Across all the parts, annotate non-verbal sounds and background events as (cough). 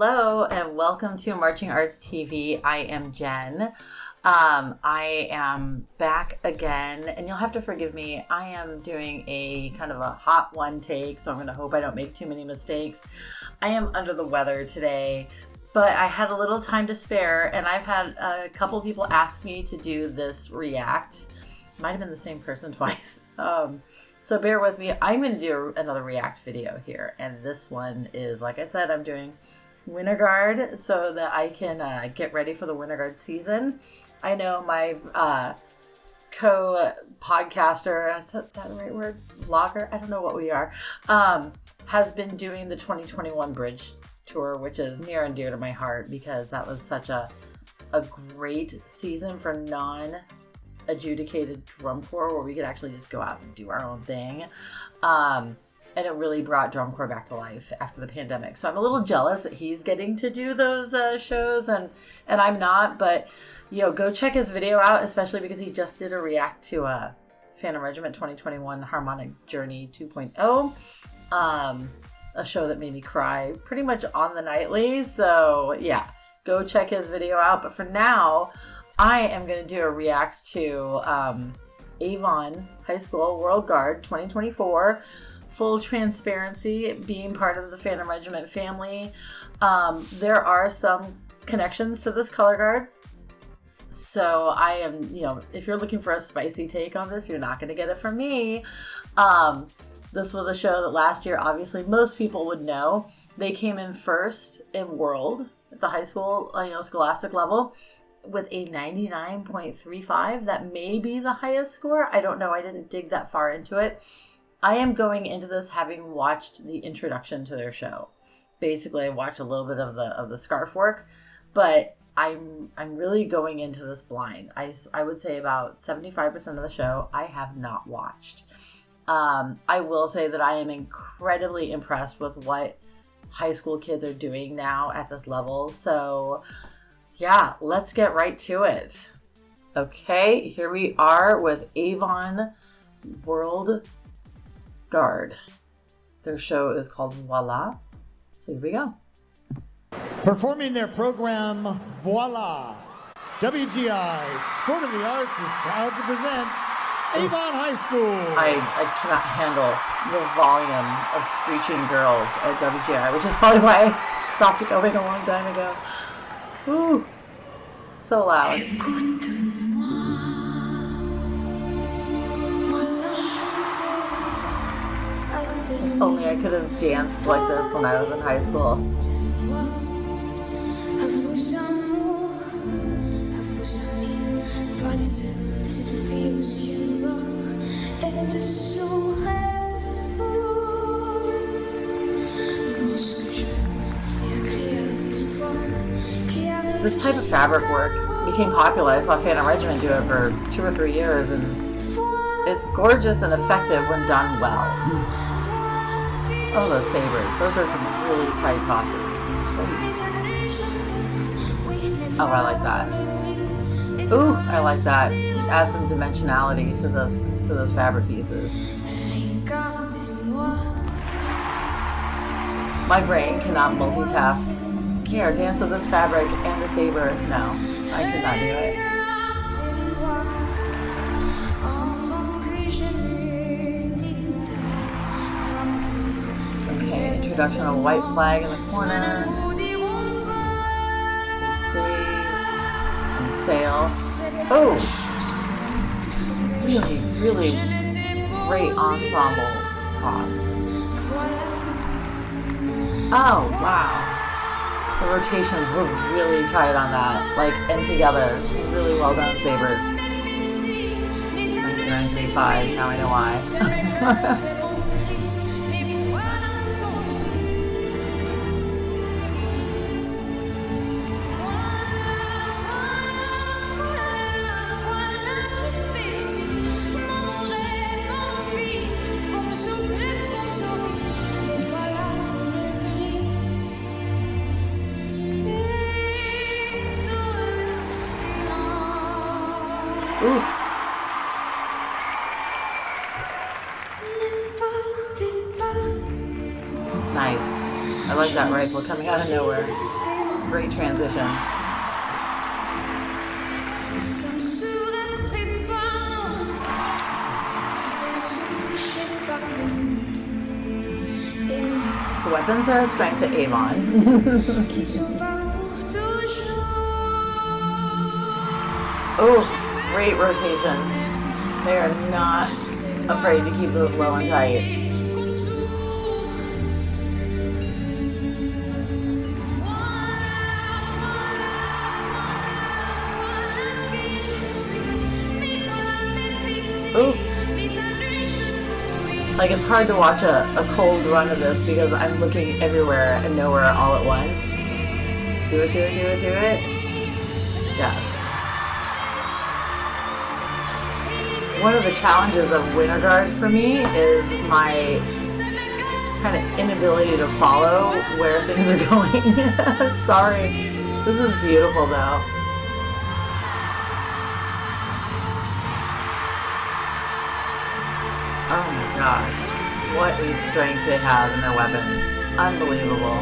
Hello and welcome to Marching Arts TV. I am Jenn. Um, I am back again, and you'll have to forgive me. I am doing a kind of a hot one take, so I'm going to hope I don't make too many mistakes. I am under the weather today, but I had a little time to spare, and I've had a couple people ask me to do this react. Might have been the same person (laughs) twice. Um, so bear with me. I'm going to do another react video here, and this one is, like I said, I'm doing Winter Guard so that I can uh, get ready for the Winter Guard season. I know my uh, co podcaster, is that, the right word? Vlogger? I don't know what we are, um, has been doing the 2021 Bridge Tour, which is near and dear to my heart because that was such a, a great season for non adjudicated drum corps where we could actually just go out and do our own thing. Um, and it really brought drum corps back to life after the pandemic. So I'm a little jealous that he's getting to do those uh, shows and and I'm not. But you know, go check his video out, especially because he just did a react to uh, Phantom Regiment 2021 Harmonic Journey 2.0. Um, a show that made me cry pretty much on the nightly. So yeah, go check his video out. But for now, I am going to do a react to um, Avon High School World Guard 2024 full transparency, being part of the Phantom Regiment family, um, there are some connections to this color guard. So I am, you know, if you're looking for a spicy take on this, you're not going to get it from me. Um, this was a show that last year, obviously, most people would know. They came in first in world at the high school, uh, you know, scholastic level with a 99.35. That may be the highest score. I don't know. I didn't dig that far into it. I am going into this having watched the introduction to their show. Basically, I watched a little bit of the of the scarf work, but I'm I'm really going into this blind. I I would say about 75% of the show I have not watched. Um, I will say that I am incredibly impressed with what high school kids are doing now at this level. So, yeah, let's get right to it. Okay, here we are with Avon World Guard. Their show is called Voila. So here we go. Performing their program Voila, WGI Sport of the Arts is proud to present Avon High School. I, I cannot handle the volume of screeching girls at WGI, which is probably why I stopped going a long time ago. Ooh, so loud. Only I could have danced like this when I was in high school. This type of fabric work became popular. I saw Phantom Regiment do it for two or three years, and it's gorgeous and effective when done well. Oh, those sabers. Those are some really tight tosses. Oh, I like that. Ooh, I like that. Add some dimensionality to those to those fabric pieces. My brain cannot multitask. Here, dance with this fabric and the saber. No, I cannot do it. Introduction of a white flag in the corner. And save and sail. Oh, really, really great ensemble toss. Oh wow, the rotations were really tight on that, like and together, really well done sabers. 1995. Now I know why. (laughs) I like that rifle coming out of nowhere. Great transition. So weapons are a strength at Avon. (laughs) oh, great rotations. They are not afraid to keep those low and tight. Ooh. Like it's hard to watch a, a cold run of this because I'm looking everywhere and nowhere all at once. Do it, do it, do it, do it. Yes. One of the challenges of winter guards for me is my kind of inability to follow where things are (laughs) going. (laughs) Sorry. This is beautiful though. Oh my gosh. What a strength they have in their weapons. Unbelievable.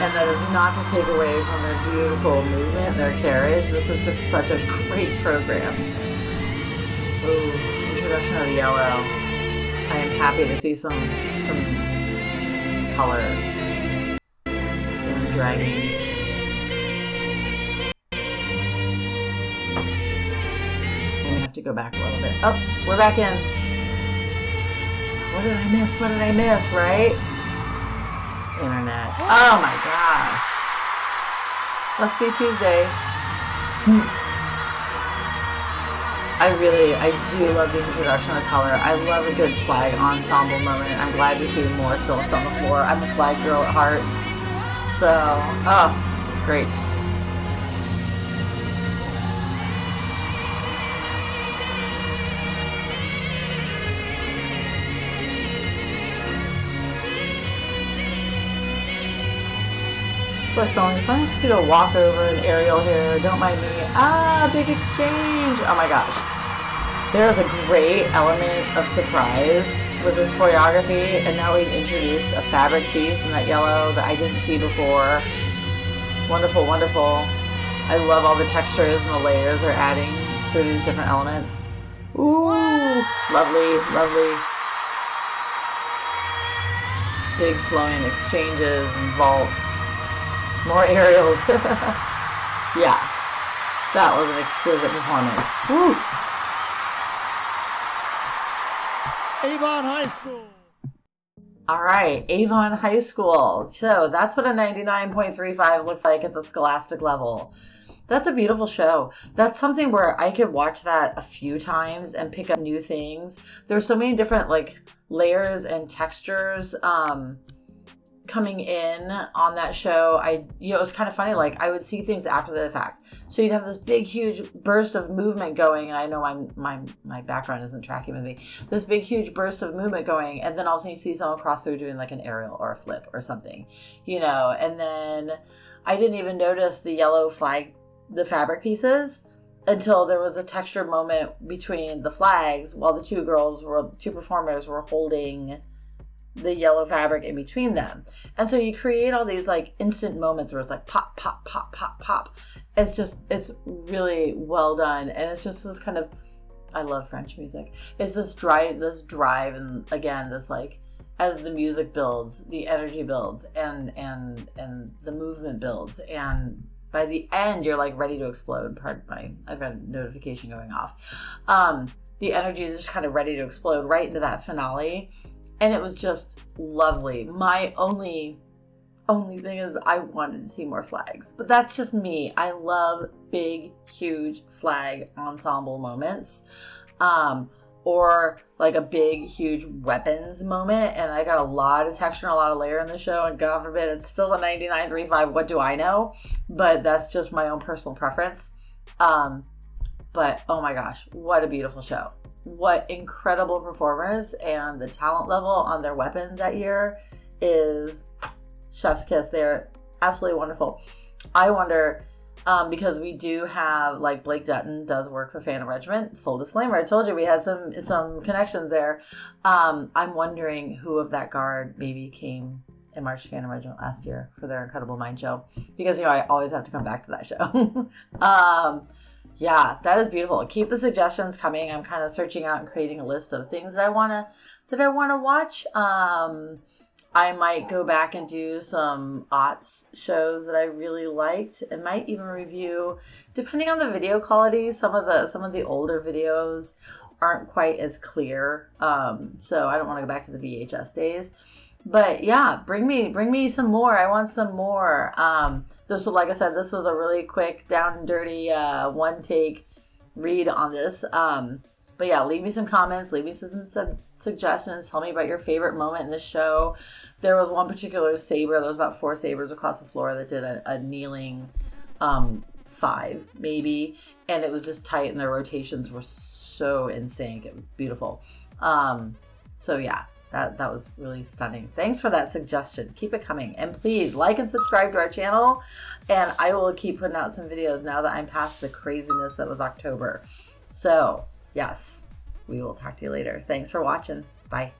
And that is not to take away from their beautiful movement, their carriage. This is just such a great program. Ooh, introduction of the yellow. I am happy to see some some color. And go back a little bit. Oh, we're back in. What did I miss? What did I miss, right? Internet. Oh my gosh. Must be Tuesday. I really, I do love the introduction of color. I love a good flag ensemble moment. I'm glad to see more silks on the floor. I'm a flag girl at heart. So, oh, great. Flex on. So I'm just gonna walk over aerial here. Don't mind me. Ah, big exchange. Oh my gosh. There's a great element of surprise with this choreography, and now we've introduced a fabric piece in that yellow that I didn't see before. Wonderful, wonderful. I love all the textures and the layers they're adding through these different elements. Ooh, lovely, lovely. Big flowing exchanges and vaults. More aerials. (laughs) yeah. That was an exquisite performance. Woo! Avon High School. All right, Avon High School. So that's what a 99.35 looks like at the scholastic level. That's a beautiful show. That's something where I could watch that a few times and pick up new things. There's so many different like layers and textures. Um, coming in on that show, I you know it was kind of funny. Like I would see things after the fact, so you'd have this big, huge burst of movement going, and I know my my my background isn't tracking with me. This big, huge burst of movement going, and then all of a sudden you see someone cross through doing like an aerial or a flip or something, you know, and then I didn't even notice the yellow flag, the fabric pieces. Until there was a texture moment between the flags while the two girls were, two performers were holding the yellow fabric in between them. And so you create all these like instant moments where it's like pop, pop, pop, pop, pop. It's just, it's really well done. And it's just this kind of, I love French music. It's this drive, this drive, and again, this like, as the music builds, the energy builds, and and and the movement builds, and by the end, you're like ready to explode. Pardon my, I've got a notification going off. Um, the energy is just kind of ready to explode right into that finale and it was just lovely. My only only thing is I wanted to see more flags. But that's just me. I love big, huge flag ensemble moments. Um, or like a big, huge weapons moment. And I got a lot of texture and a lot of layer in the show. And God forbid, it's still a 99.35. What do I know? But that's just my own personal preference. Um, but oh my gosh, what a beautiful show what incredible performers and the talent level on their weapons that year is chef's kiss. They're absolutely wonderful. I wonder um, because we do have like Blake Dutton does work for Phantom Regiment. Full disclaimer, I told you we had some some connections there. Um, I'm wondering who of that guard maybe came in March Phantom Regiment last year for their Incredible Mind show because you know I always have to come back to that show. (laughs) um, yeah, that is beautiful. Keep the suggestions coming. I'm kind of searching out and creating a list of things that I want to that I want to watch. Um, I might go back and do some aughts shows that I really liked, and might even review, depending on the video quality. Some of the some of the older videos aren't quite as clear, um, so I don't want to go back to the VHS days. But yeah, bring me bring me some more. I want some more. Um, this was like I said, this was a really quick, down and dirty, uh, one take read on this. Um, but yeah, leave me some comments, leave me some suggestions. Tell me about your favorite moment in the show. There was one particular saber, there was about four sabers across the floor that did a, a kneeling um, five, maybe, and it was just tight, and their rotations were so in sync. It was beautiful. Um, so yeah, that that was really stunning. Thanks for that suggestion. Keep it coming, and please like and subscribe to our channel. And I will keep putting out some videos now that I'm past the craziness that was October. So yes, we will talk to you later. Thanks for watching. Bye.